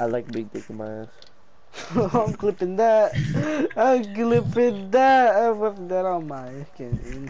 I like big dick in my ass. I'm clipping that. I'm clipping that. I'm whipping that on my skin.